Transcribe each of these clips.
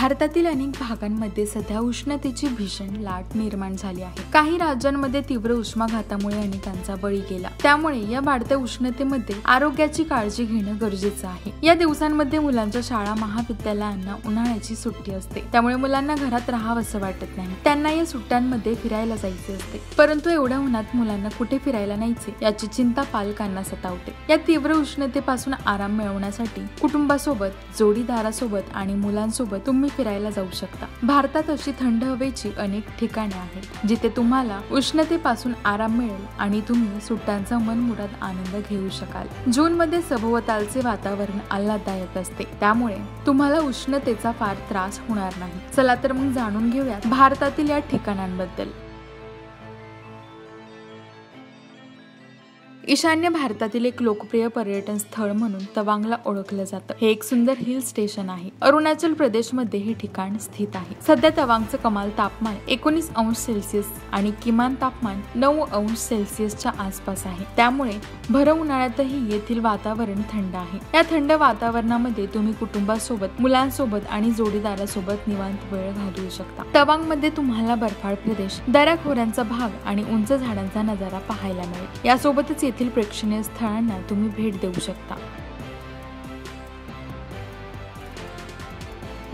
भारतातील अनेक भागांमध्ये सध्या उष्णतेची भीषण लाट निर्माण झाली आहे. काही राज्यांमध्ये तीव्र उष्माघातामुळे अनेकांचा बळी गेला. त्यामुळे या वाढत्या उष्णतेमध्ये आरोग्याची काळजी घेणं गरजेचं आहे. या दिवसांमध्ये मुलांच्या शाळा महाविद्यालयांना उन्हाळ्याची सुट्टी असते. त्यामुळे मुलांना घरात राहावं असं वाटत नाही. त्यांना या सुट्ट्यांमध्ये फिरायला जायचे असते. परंतु एवढ्या उन्हात मुलांना कुठे फिरायला नाहीचे याची चिंता पालकांना सतावते. या तीव्र उष्णतेपासून आराम मिळवण्यासाठी कुटुंबासोबत जोडीदारासोबत आणि मुलांसोबत तुम्ही फिरायला जाऊ शकता. भारतात अशी थंड हवेची अनेक ठिकाणे आहेत जिथे तुम्हाला उष्णतेपासून आराम मिळेल आणि तुम्ही सुट्ट्यांचा मनमुराद आनंद घेऊ शकाल. जून मध्ये सभोवतालचे वातावरण आल्हाददायक असते. त्यामुळे तुम्हाला उष्णतेचा फार त्रास होणार नाही. चला तर मग जाणून घेऊयात भारतातील या ठिकाणांबद्दल. ईशान्य भारतातील एक लोकप्रिय पर्यटन स्थळ म्हणून तवांगला ओळखलं जातं. हे एक सुंदर हिल स्टेशन आहे. अरुणाचल प्रदेशमध्ये हे ठिकाण स्थित आहे. सध्या तवांगचं कमाल तापमान एकोणीस अंश सेल्सिअस आणि किमान तापमान नऊ अंश सेल्सिअसच्या आसपास आहे. त्यामुळे भर उन्हाळ्यातही येथील वातावरण थंड आहे. या थंड वातावरणामध्ये तुम्ही कुटुंबासोबत मुलांसोबत आणि जोडीदारासोबत निवांत वेळ घालवू शकता. तवांगमध्ये तुम्हाला बर्फाळ प्रदेश दऱ्याखोऱ्यांचा भाग आणि उंच झाडांचा नजारा पाहायला मिळेल. यासोबतच येथील प्रेक्षणीय स्थळांना तुम्ही भेट देऊ शकता.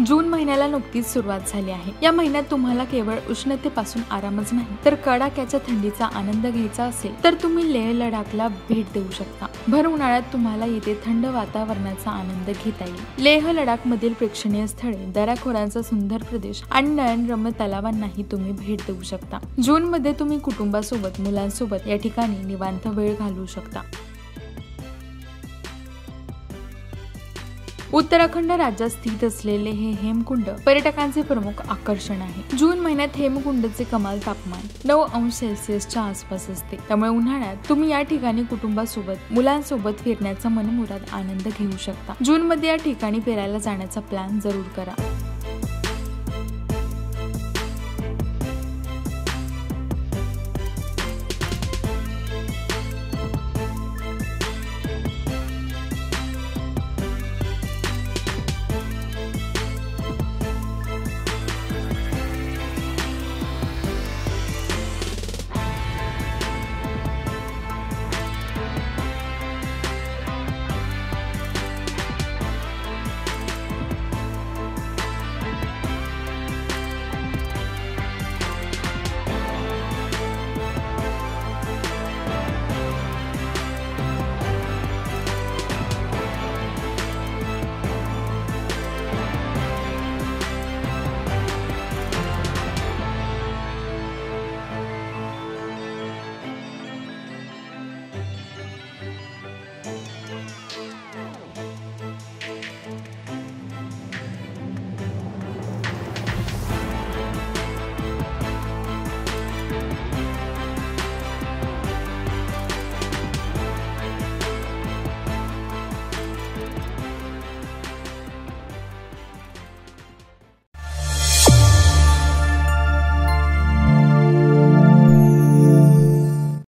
जून महिन्याला नुकतीच सुरुवात झाली आहे. या महिन्यात तुम्हाला केवळ उष्णतेपासून आरामच नाही तर कडाक्याच्या थंडीचा आनंद घ्यायचा असेल तर तुम्ही लेह लडाखला भेट देऊ शकता. भर उन्हाळ्यात तुम्हाला येथे थंड वातावरणाचा आनंद घेता येईल. लेह लडाख मधील प्रेक्षणीय स्थळे दऱ्याखोऱ्यांचा सुंदर प्रदेश आणि नयनरम्य तलावांनाही तुम्ही भेट देऊ शकता. जून मध्ये तुम्ही कुटुंबासोबत मुलांसोबत या ठिकाणी निवांत वेळ घालवू शकता. उत्तराखंड राज्यात स्थित असलेले हे हेमकुंड पर्यटकांचे प्रमुख आकर्षण आहे. जून महिन्यात हेमकुंडचे कमाल तापमान नऊ अंश सेल्सिअसच्या आसपास असते. त्यामुळे उन्हाळ्यात तुम्ही या ठिकाणी कुटुंबासोबत मुलांसोबत फिरण्याचा मनमुराद आनंद घेऊ शकता. जून मध्ये या ठिकाणी फिरायला जाण्याचा प्लॅन जरूर करा.